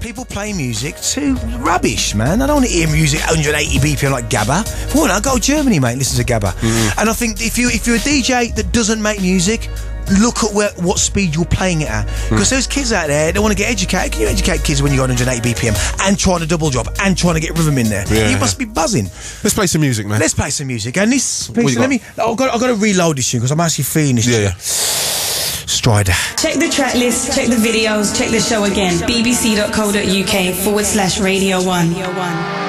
People play music too rubbish, man. I don't want to hear music 180 BPM like Gabba. Well, I go to Germany, mate. Listen to Gabba. Mm. And I think if you if you're a DJ that doesn't make music, look at where, what speed you're playing it at. Mm. Because those kids out there, they want to get educated. Can you educate kids when you got 180 BPM and trying to double drop and trying to get rhythm in there? Yeah, you must be buzzing. Let's play some music, man. Let's play some music. And this piece, let me. I've got, I've got to reload this tune because I'm actually feeling this. yeah, yeah. Strider. Check the track list, check the videos, check the show again. bbc.co.uk forward slash Radio 1.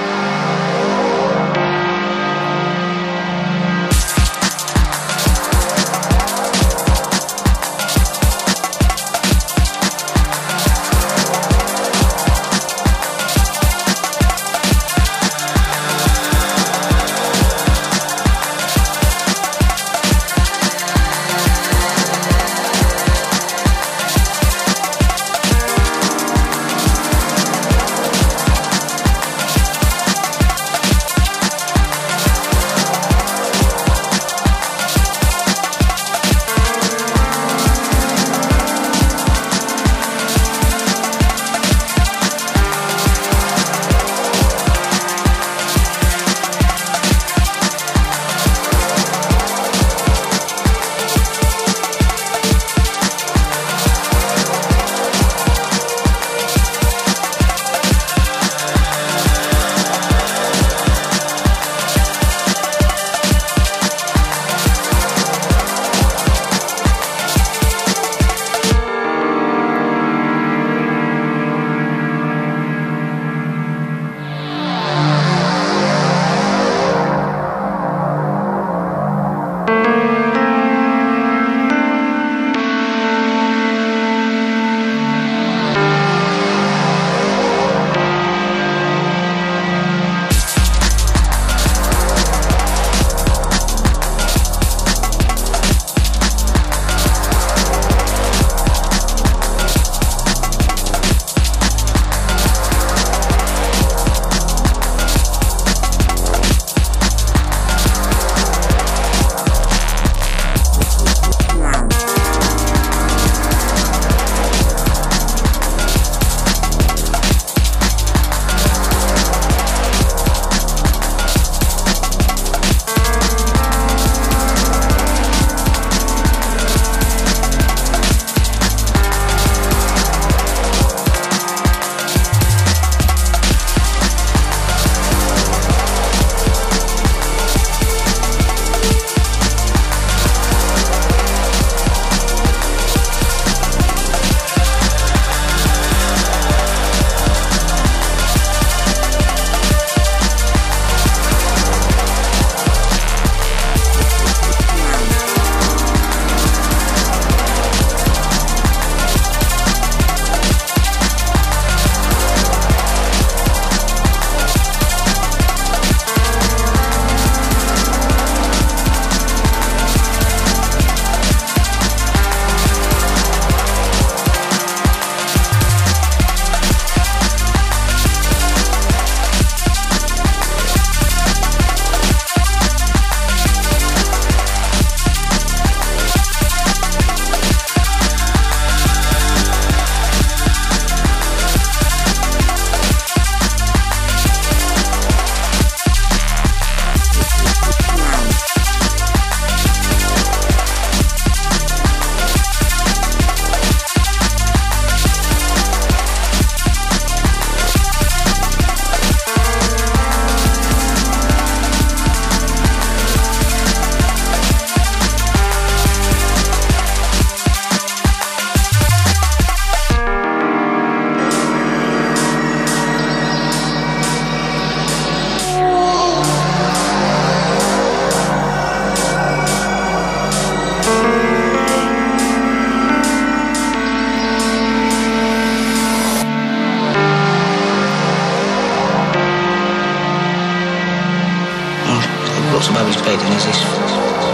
Somebody's to Bobby's bed and this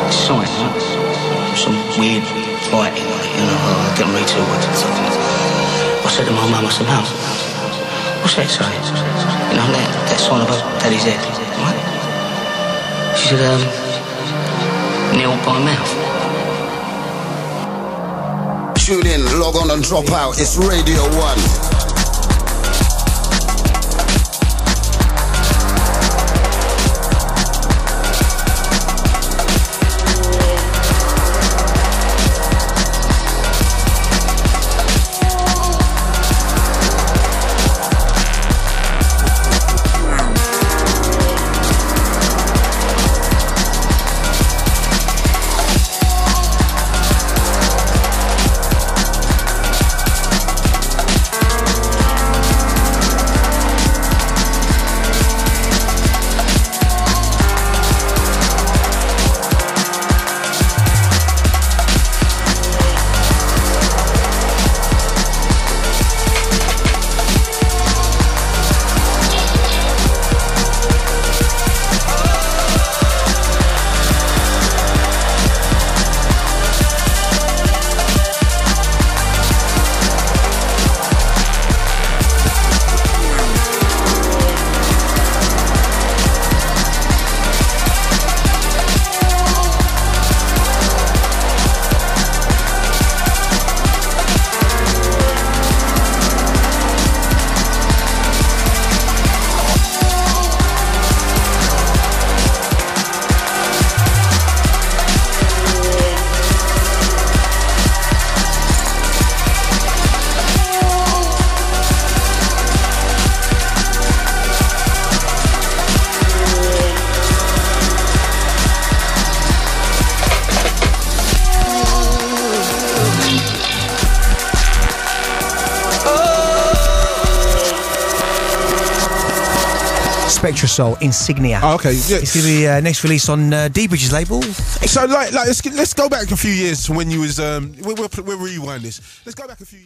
sign, right? Some weird writing on it, you know, I didn't read too something. I said to my mum, I said, Mum, what's that sign? You know, that, that sign above Daddy's head, right? She said, um, nil by mouth tune in, log on and drop out. It's Radio 1. Spectrasoul Insignia. Oh, okay, yeah. It's going to be uh, next release on uh, dBridge's label. So like, like let's let's go back a few years to when you was um. We'll, we'll, we'll rewind this. Let's go back a few years.